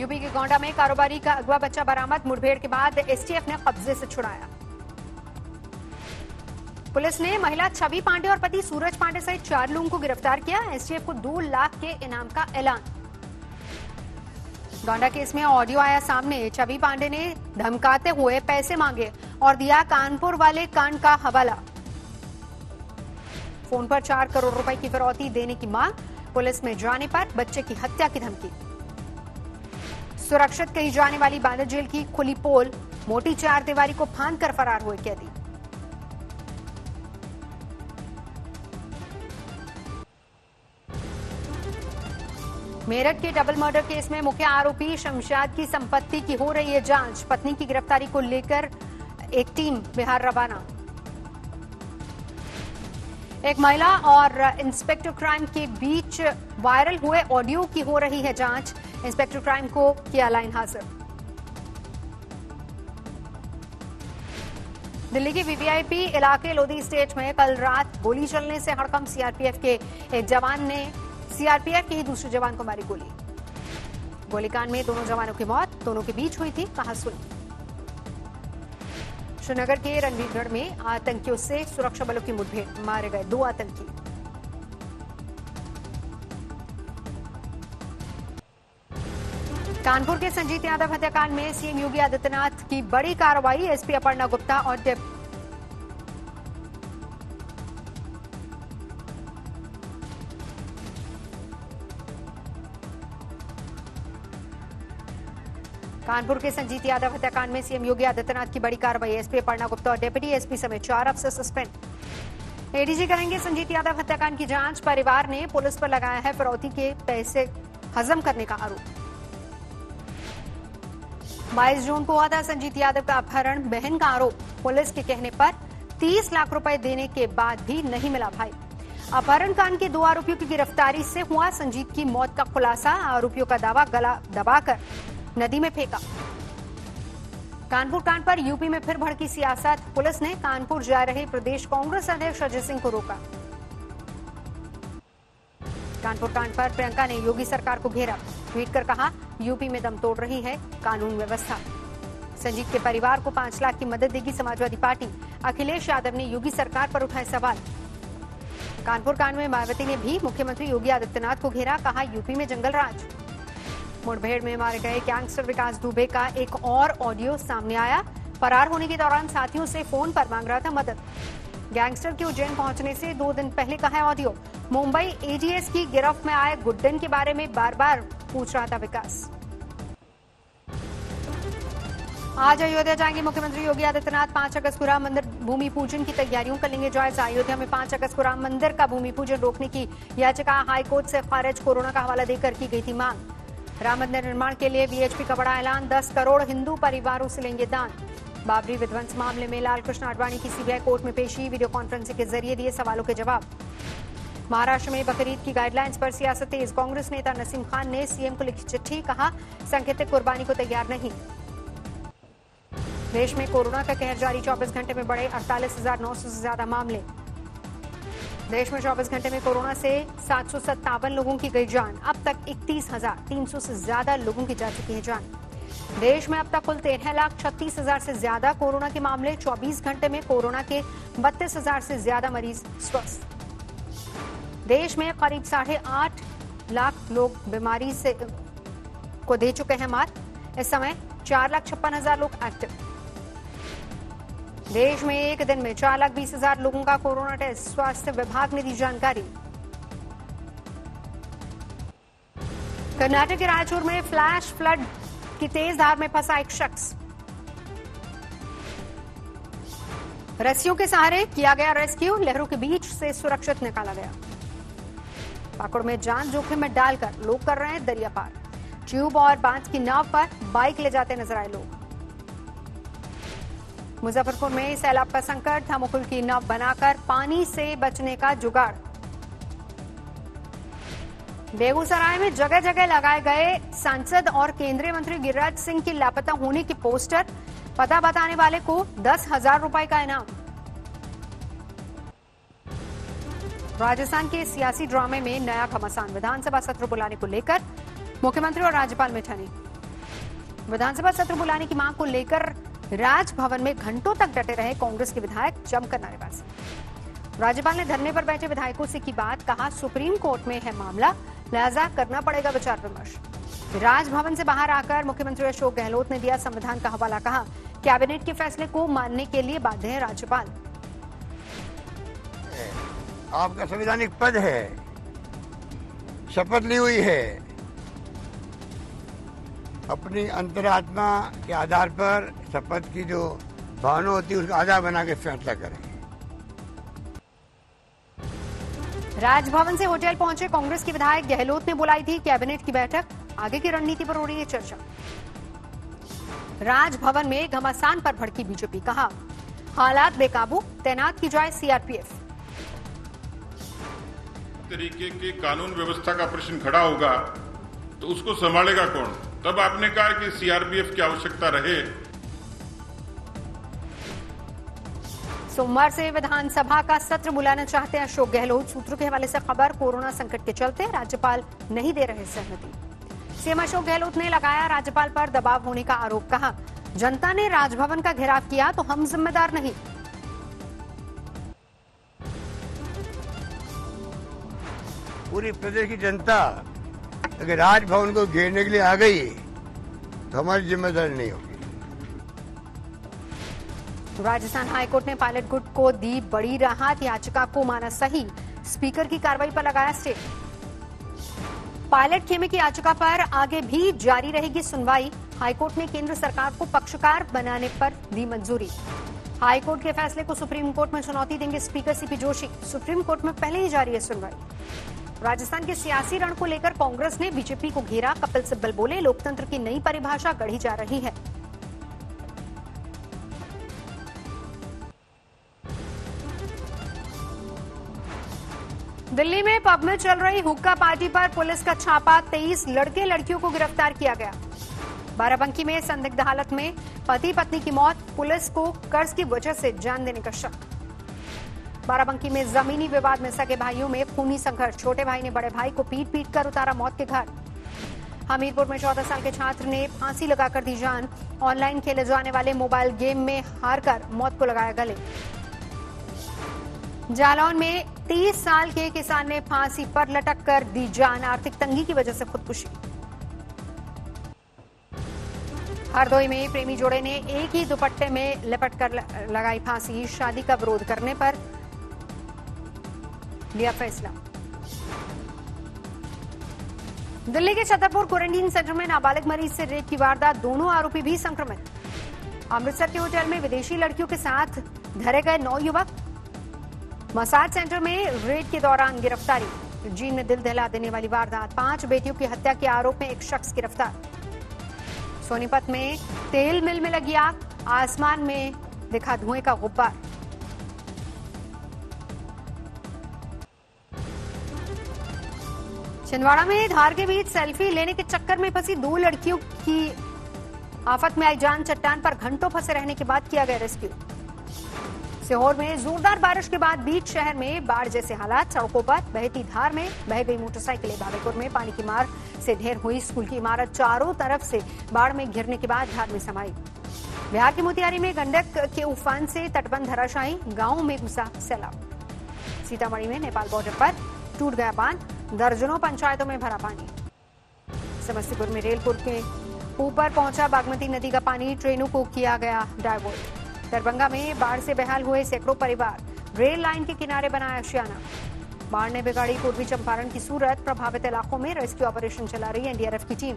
UP के गोंडा में कारोबारी का अगवा बच्चा बरामद, मुठभेड़ के बाद एसटीएफ ने कब्जे से छुड़ाया। पुलिस ने महिला छवि पांडे और पति सूरज पांडे सहित चार लोगों को गिरफ़्तार किया। एसटीएफ को दो लाख के इनाम का ऐलान। गोंडा केस में ऑडियो आया सामने। छवि पांडे ने धमकाते हुए पैसे मांगे और दिया कानपुर वाले कांड का हवाला। फ़ोन पर चार करोड़ रुपए की फिरौती देने की मांग, पुलिस में जाने पर बच्चे की हत्या की धमकी। सुरक्षित कही जाने वाली बांदा जेल की खुली पोल, मोटी चार दीवारी को फांद कर फरार हुए कैदी। मेरठ के डबल मर्डर केस में मुख्य आरोपी शमशाद की संपत्ति की हो रही है जाँच। पत्नी की गिरफ्तारी को लेकर एक टीम बिहार रवाना। एक महिला और इंस्पेक्टर क्राइम के बीच वायरल हुए ऑडियो की हो रही है जाँच। इंस्पेक्टर क्राइम को किया लाइन हाजिर। दिल्ली के वीवीआईपी इलाके लोधी स्टेट में कल रात गोली चलने से हड़कम सीआरपीएफ के एक जवान ने सीआरपीएफ के ही दूसरे जवान को मारी गोली। गोलीकांड में दोनों जवानों की मौत, दोनों के बीच हुई थी कहा सुनी श्रीनगर के रणवीरगढ़ में आतंकियों से सुरक्षा बलों की मुठभेड़, मारे गए दो आतंकी। कानपुर के संजीत यादव हत्याकांड में सीएम योगी आदित्यनाथ की बड़ी कार्रवाई, एसपी अपर्णा गुप्ता और कानपुर के संजीत यादव हत्याकांड में सीएम योगी आदित्यनाथ की बड़ी कार्रवाई। एसपी अपर्णा गुप्ता और डेप्यूटी एसपी समेत चार अफसर सस्पेंड। एडीजी करेंगे संजीत यादव हत्याकांड की जाँच परिवार ने पुलिस पर लगाया है फिरौती के पैसे हजम करने का आरोप। 22 जून को हुआ था संजीत यादव का अपहरण, बहन का आरोप। पुलिस के कहने पर 30 लाख रुपए देने के बाद भी नहीं मिला भाई। अपहरण कांड के दो आरोपियों की गिरफ्तारी से हुआ संजीत की मौत का खुलासा। आरोपियों का दावा गला दबाकर नदी में फेंका। कानपुर कांड पर यूपी में फिर भड़की सियासत। पुलिस ने कानपुर जा रहे प्रदेश कांग्रेस अध्यक्ष अजय सिंह को रोका। कानपुर कांड पर प्रियंका ने योगी सरकार को घेरा। ट्वीट कर कहा, यूपी में दम तोड़ रही है कानून व्यवस्था। संजीत के परिवार को पाँच लाख की मदद देगी समाजवादी पार्टी। अखिलेश यादव ने योगी सरकार पर उठाए सवाल। कानपुर कांड में मायावती ने भी मुख्यमंत्री योगी आदित्यनाथ को घेरा, कहा, यूपी में जंगल राज। मुठभेड़ में मारे गए गैंगस्टर विकास दुबे का एक और ऑडियो सामने आया। फरार होने के दौरान साथियों से फ़ोन पर मांग रहा था मदद। गैंगस्टर के उज्जैन पहुँचने से दो दिन पहले का है ऑडियो। मुंबई एजीएस की गिरफ्त में आए गुड्डन के बारे में बार बार पूछ रहा था विकास। आज अयोध्या जाएँगे मुख्यमंत्री योगी आदित्यनाथ। पाँच अगस्त को राम मंदिर भूमि पूजन की तैयारियों का लेंगे जायजा। अयोध्या में पाँच अगस्त को राम मंदिर का भूमि पूजन रोकने की याचिका हाईकोर्ट से खारिज। कोरोना का हवाला देकर की गई थी मांग। राम मंदिर निर्माण के लिए वीएचपी का बड़ा ऐलान 10 करोड़ हिंदू परिवारों से लेंगे दान। बाबरी विध्वंस मामले में लालकृष्ण आडवाणी की सीबीआई कोर्ट में पेशी, वीडियो कॉन्फ्रेंसिंग के ज़रिए दिए सवालों के जवाब। महाराष्ट्र में बकरीद की गाइडलाइंस पर सियासत तेज, कांग्रेस नेता नसीम खान ने सीएम को लिखी चिट्ठी, कहा, सांकेतिक कुर्बानी को तैयार नहीं। देश में कोरोना का कहर जारी 24 घंटे में बढ़े अड़तालीस से ज़्यादा मामले। देश में 24 घंटे में कोरोना से सात सौ सत्तावन लोगों की गई जान। अब तक इकतीस से ज़्यादा लोगों की जा चुकी है जान। देश में अब तक कुल तेरह लाख छत्तीस हज़ार से ज़्यादा कोरोना के मामले 24 घंटे में कोरोना के बत्तीस हज़ार से ज़्यादा मरीज़ स्वस्थ। देश में करीब साढ़े आठ लाख लोग बीमारी से को दे चुके हैं मात। इस समय चार लाख छप्पन हज़ार लोग एक्टिव। देश में एक दिन में चार लाख बीस हज़ार लोगों का कोरोना टेस्ट स्वास्थ्य विभाग ने दी जानकारी। कर्नाटक के रायचूर में फ्लैश फ्लड की तेज धार में फंसा एक शख्स। रस्सियों के सहारे किया गया रेस्क्यू, लहरों के बीच से सुरक्षित निकाला गया। पाकुड़ में जान जोखिम में डालकर लोग कर रहे हैं दरिया पार। ट्यूब और बाँध की नाव पर बाइक ले जाते नज़र आए लोग। मुजफ्फरपुर में सैलाब का संकट, थर्मोकुल की नाव बनाकर पानी से बचने का जुगाड़। बेगूसराय में जगह जगह लगाए गए सांसद और केंद्रीय मंत्री गिरिराज सिंह की लापता होने के पोस्टर, पता बताने वाले को दस हज़ार रुपए का इनाम। राजस्थान के सियासी ड्रामे में नया घमासान, विधानसभा सत्र बुलाने को लेकर मुख्यमंत्री और राज्यपाल में ठनी विधानसभा सत्र बुलाने की मांग को लेकर राजभवन में घंटों तक डटे रहे कांग्रेस के विधायक, जमकर नारेबाजी। राज्यपाल ने धरने पर बैठे विधायकों से की बात, कहा, सुप्रीम कोर्ट में है मामला, लिहाजा करना पड़ेगा विचार विमर्श। राजभवन से बाहर आकर मुख्यमंत्री अशोक गहलोत ने दिया संविधान का हवाला, कहा, कैबिनेट के फैसले को मानने के लिए बाध्य है राज्यपाल। आपका संवैधानिक पद है, शपथ ली हुई है। अपनी अंतरात्मा के आधार पर शपथ की जो भावना होती है उसका आधार बना के फैसला करें। राजभवन से होटल पहुँचे कांग्रेस के विधायक गहलोत ने बुलाई थी कैबिनेट की बैठक। आगे की रणनीति पर हो रही है चर्चा। राजभवन में घमासान पर भड़की बीजेपी कहा हालात बेकाबू तैनात की जाए सीआरपीएफ। तरीके के कानून व्यवस्था का प्रश्न खड़ा होगा तो उसको संभालेगा कौन? तब आपने कहा कि सीआरपीएफ की आवश्यकता रहे। सोमवार से विधानसभा का सत्र बुलाना चाहते हैं अशोक गहलोत। सूत्रों के हवाले से खबर कोरोना संकट के चलते राज्यपाल नहीं दे रहे सहमति। सीएम अशोक गहलोत ने लगाया राज्यपाल पर दबाव होने का आरोप कहा। जनता ने राजभवन का घेराव किया तो हम जिम्मेदार नहीं। पूरी प्रदेश की जनता अगर राजभवन को घेरने के लिए आ गई तो हमारी ज़िम्मेदारी नहीं होगी। राजस्थान हाईकोर्ट ने पायलट गुट को दी बड़ी राहत। याचिका को माना सही। स्पीकर की कार्रवाई पर लगाया स्टे। पायलट खेमे की याचिका पर आगे भी जारी रहेगी सुनवाई। हाईकोर्ट ने केंद्र सरकार को पक्षकार बनाने पर दी मंजूरी। हाईकोर्ट के फैसले को सुप्रीम कोर्ट में चुनौती देंगे speaker CP Joshi. Supreme court में पहले ही जारी है सुनवाई। राजस्थान के सियासी रण को लेकर कांग्रेस ने बीजेपी को घेरा, कपिल सिब्बल बोले, लोकतंत्र की नई परिभाषा गढ़ी जा रही है। दिल्ली में पब में चल रही हुक्का पार्टी पर पुलिस का छापा, तेईस लड़के लड़कियों को गिरफ़्तार किया गया। बाराबंकी में संदिग्ध हालत में पति पत्नी की मौत, पुलिस को कर्ज की वजह से जान देने का शक। बाराबंकी में जमीनी विवाद में सगे भाइयों में खूनी संघर्ष। छोटे भाई ने बड़े भाई को पीट पीट कर उतारा मौत के घर। हमीरपुर में चौदह साल के छात्र ने फांसी लगाकर दी जान। ऑनलाइन खेले जाने वाले मोबाइल गेम में हारकर मौत को लगाया गले। जालौन में 30 साल के किसान ने फांसी पर लटक कर दी जान। आर्थिक तंगी की वजह से खुदकुशी। हरदोई में प्रेमी जोड़े ने एक ही दुपट्टे में लिपट कर लगाई फांसी। शादी का विरोध करने पर लिया फैसला। दिल्ली के छतरपुर क्वारंटीन सेंटर में नाबालिग मरीज़ से रेप की वारदात, दोनों आरोपी भी संक्रमित। अमृतसर के होटल में विदेशी लड़कियों के साथ धरे गए नौ युवक। मसाज सेंटर में रेड के दौरान गिरफ्तारी। जीन में दिल दहला देने वाली वारदात। पाँच बेटियों की हत्या के आरोप में एक शख्स गिरफ़्तार। सोनीपत में तेल मिल में लगी आग, आसमान में दिखा धुएँ का गुब्बार। छिंदवाड़ा में धार के बीच सेल्फी लेने के चक्कर में फंसी दो लड़कियों की आफत में आई जान चट्टान पर घंटों फंसे रहने के बाद किया गया रेस्क्यू। सीहोर में जोरदार बारिश के बाद बीच शहर में बाढ़ जैसे हालात, सड़कों पर बहती धार में बह गई मोटरसाइकिलें। भागलपुर में पानी की मार से ढेर हुई स्कूल की इमारत चारों तरफ़ से बाढ़ में घिरने के बाद धार में समाई। बिहार के मोतिहारी में गंडक के उफान से तटबंध धराशायी, गाँवों में घुसा सैलाब। सीतामढ़ी में नेपाल बॉर्डर पर टूट गया बाँध दर्जनों पंचायतों में भरा पानी। समस्तीपुर में रेलपुर के ऊपर पहुँचा बागमती नदी का पानी, ट्रेनों को किया गया डायवर्ट दरभंगा में बाढ़ से बेहाल हुए सैकड़ों परिवार, रेल लाइन के किनारे बनाया शियाना। बाढ़ ने बिगाड़ी पूर्वी चंपारण की सूरत, प्रभावित इलाकों में रेस्क्यू ऑपरेशन चला रही एनडीआरएफ की टीम।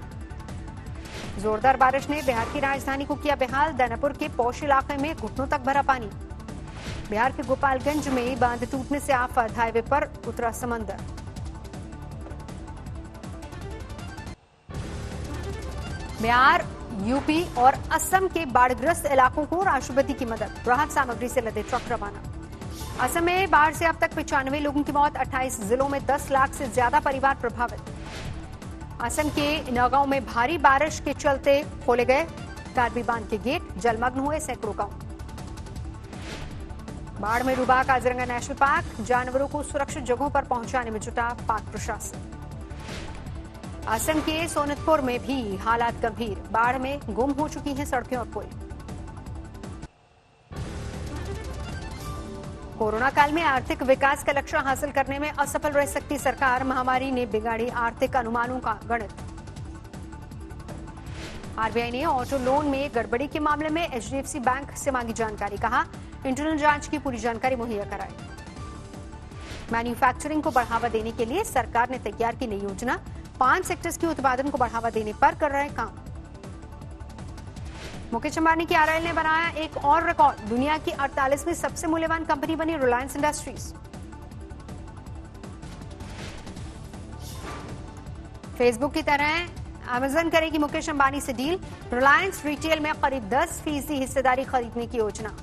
जोरदार बारिश ने बिहार की राजधानी को किया बेहाल, दानापुर के पौष इलाके में घुटनों तक भरा पानी। बिहार के गोपालगंज में बाँध टूटने से आफत, हाईवे पर उतरा समंदर। बिहार यूपी और असम के बाढ़ग्रस्त इलाकों को राष्ट्रपति की मदद। राहत सामग्री से लदे ट्रक रवाना। असम में बाढ़ से अब तक पिचानवे लोगों की मौत 28 जिलों में 10 लाख से ज़्यादा परिवार प्रभावित। असम के नगांव में भारी बारिश के चलते खोले गए कार्बी बाँध के गेट, जलमग्न हुए सैकड़ों गाँव। बाढ़ में डूबा काजीरंगा नेशनल पार्क, जानवरों को सुरक्षित जगहों पर पहुँचाने में जुटा पाक प्रशासन। असम के सोनतपुर में भी हालात गंभीर। बाढ़ में गुम हो चुकी हैं सड़कें और पुल। कोरोना काल में आर्थिक विकास का लक्ष्य हासिल करने में असफल रह सकती सरकार, महामारी ने बिगाड़ी आर्थिक अनुमानों का गणित। आरबीआई ने ऑटो लोन में गड़बड़ी के मामले में एचडीएफसी बैंक से मांगी जानकारी, कहा, इंटरनल जाँच की पूरी जानकारी मुहैया कराई। मैन्युफैक्चरिंग को बढ़ावा देने के लिए सरकार ने तैयार की नई योजना पाँच सेक्टर्स के उत्पादन को बढ़ावा देने पर कर रहे काम। मुकेश अंबानी की आरआईएल ने बनाया एक और रिकॉर्ड। दुनिया की 48वीं सबसे मूल्यवान कंपनी बनी रिलायंस इंडस्ट्रीज़। फेसबुक की तरह अमेजन करेगी मुकेश अंबानी से डील। रिलायंस रिटेल में करीब 10 फ़ीसदी हिस्सेदारी खरीदने की योजना।